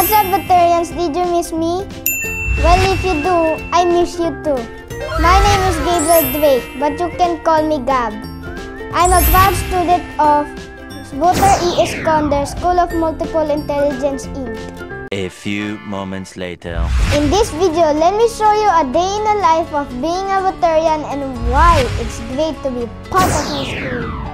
What's up, Batarians? Did you miss me? Well, if you do, I miss you too. My name is Gabriel Drake, but you can call me Gab. I'm a proud student of Butter E. Esconder School of Multiple Intelligence, Inc. A few moments later. In this video, let me show you a day in the life of being a Batarian and why it's great to be part of my school.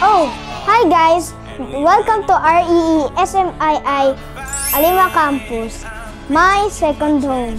Oh, hi guys! Welcome to REE SMII Alima Campus, my second home.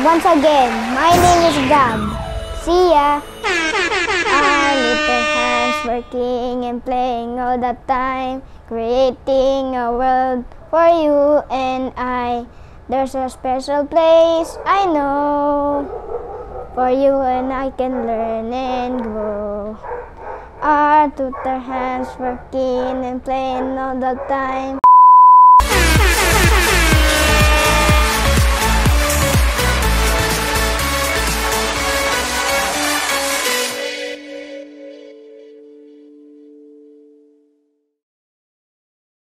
Once again, my name is Gab. See ya! Our little hands working and playing all the time, creating a world for you and I. There's a special place I know for you and I can learn and grow. Our tutor hands working and playing all the time,